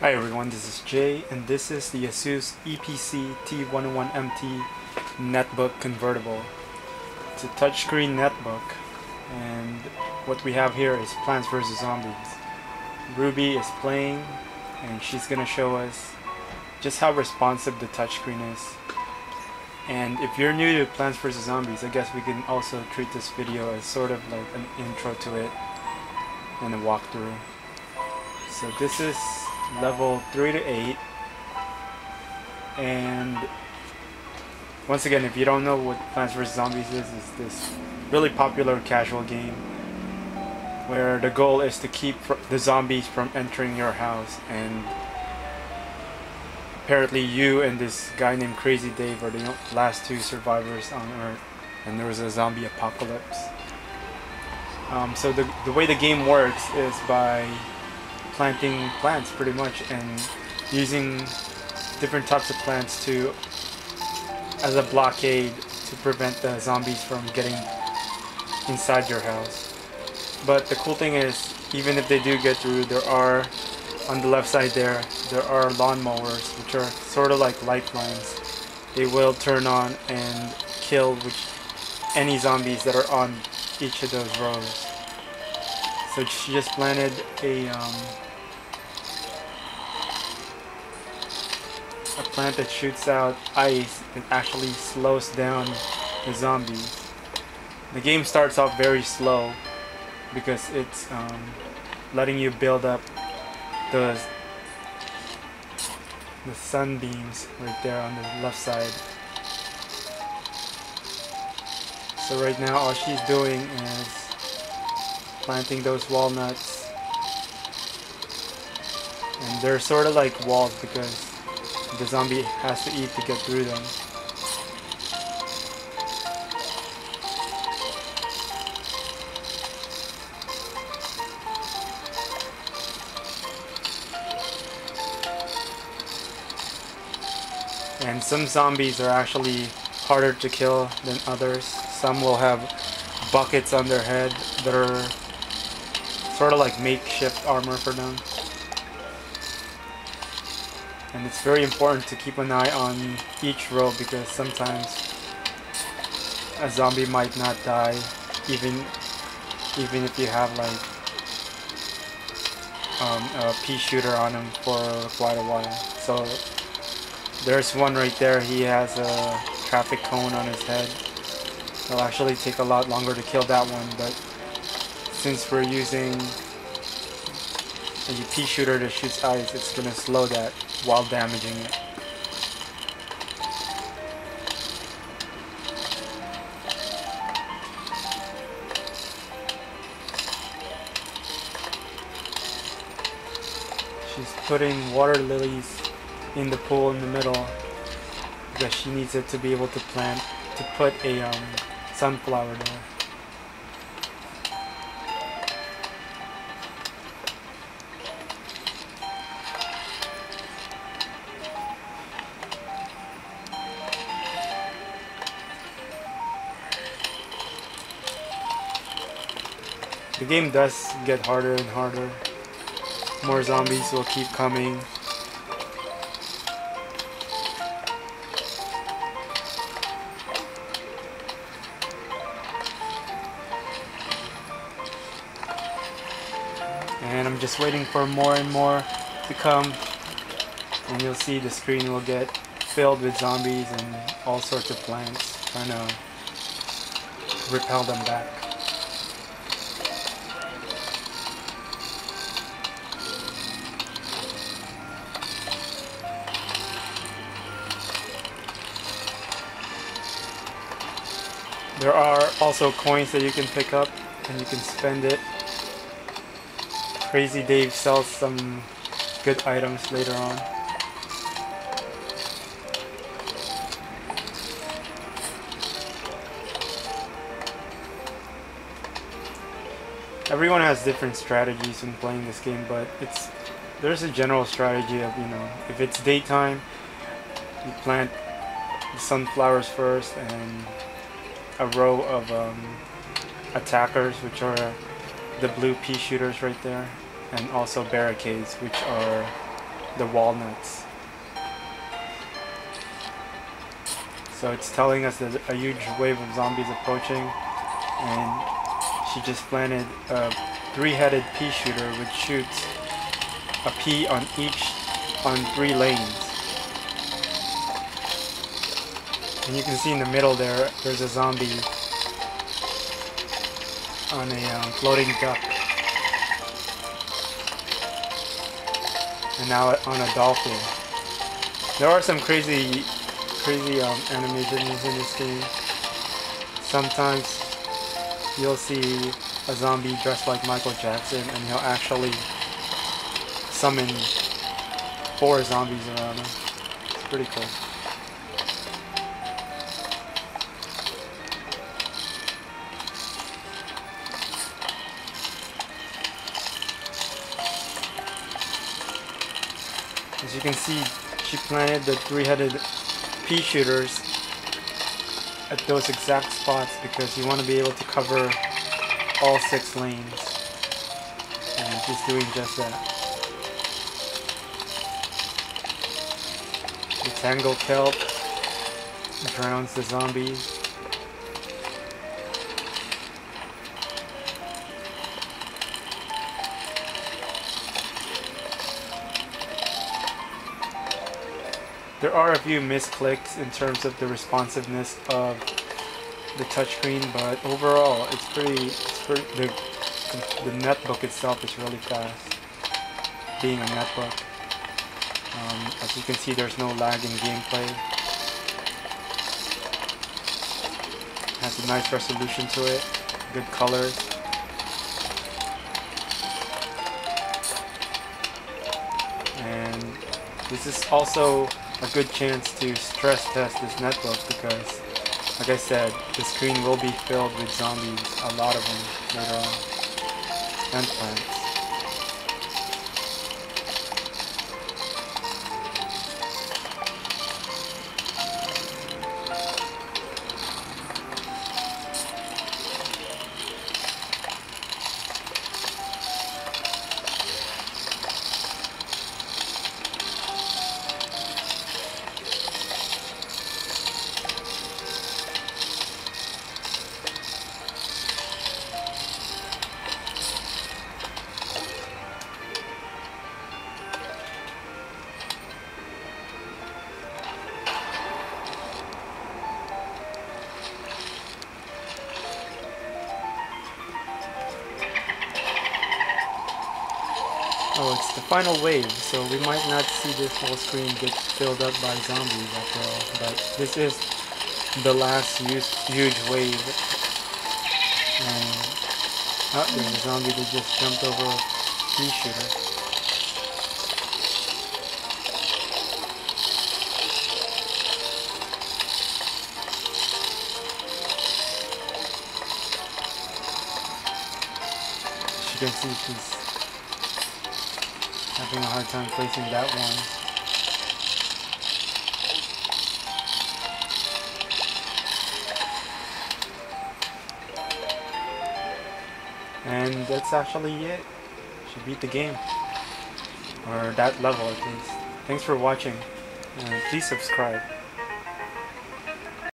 Hi everyone, this is Jay and this is the ASUS Eee PC T101MT netbook convertible. It's a touchscreen netbook and what we have here is Plants vs. Zombies. Ruby is playing and she's gonna show us just how responsive the touchscreen is. And if you're new to Plants vs. Zombies, I guess we can also treat this video as sort of like an intro to it and a walkthrough. So this is level 3 to 8 and once again if you don't know what Plants vs. Zombies is it's this really popular casual game where the goal is to keep the zombies from entering your house. And apparently you and this guy named Crazy Dave are the last two survivors on earth. And there was a zombie apocalypse. Um, so the, the way the game works is by planting plants pretty much and using different types of plants to as a blockade to prevent the zombies from getting inside your house. But the cool thing is even if they do get through there are on the left side there there are lawnmowers which are sort of like lifelines. They will turn on and kill which any zombies that are on each of those rows. So she just planted a um, a plant that shoots out ice and actually slows down the zombies. The game starts off very slow because it's um, letting you build up the the sunbeams right there on the left side. So right now all she's doing is planting those walnuts and they're sort of like walls because the zombie has to eat to get through them. And some zombies are actually harder to kill than others. Some will have buckets on their head that are sort of like makeshift armor for them and it's very important to keep an eye on each row because sometimes a zombie might not die even even if you have like um, a pea shooter on him for quite a while. So there's one right there. He has a traffic cone on his head. It'll actually take a lot longer to kill that one but since we're using a pea shooter that shoots ice it's gonna slow that while damaging it. She's putting water lilies in the pool in the middle because she needs it to be able to plant, to put a um, sunflower there. The game does get harder and harder. More zombies will keep coming. And I'm just waiting for more and more to come. And you'll see the screen will get filled with zombies and all sorts of plants trying to repel them back. There are also coins that you can pick up and you can spend it. Crazy Dave sells some good items later on. Everyone has different strategies when playing this game, but it's there's a general strategy of, you know, if it's daytime, you plant the sunflowers first and a row of um, attackers, which are the blue pea shooters right there, and also barricades, which are the walnuts. So it's telling us that a huge wave of zombies approaching and she just planted a three-headed pea shooter which shoots a pea on each on three lanes. And you can see in the middle there, there's a zombie on a um, floating duck. And now on a dolphin. There are some crazy, crazy um, animations in this game. Sometimes you'll see a zombie dressed like Michael Jackson and he'll actually summon four zombies around him. It's pretty cool. As you can see, she planted the three-headed pea shooters at those exact spots because you want to be able to cover all six lanes. And she's doing just that. The tangle kelp drowns the zombies. There are a few misclicks in terms of the responsiveness of the touchscreen, but overall, it's pretty. It's pretty. The the netbook itself is really fast. Being a netbook, um, as you can see, there's no lag in gameplay. It Has a nice resolution to it, good colors. And this is also a good chance to stress test this netbook because, like I said, the screen will be filled with zombies, a lot of them later on, and plants. Oh, it's the final wave, so we might not see this whole screen get filled up by zombies after all, but this is the last huge wave. And, oh, there's a zombie that just jumped over a pea shooter. You can see, she's Having a hard time placing that one. And that's actually it. She beat the game. Or that level at least. Thanks for watching. And please subscribe.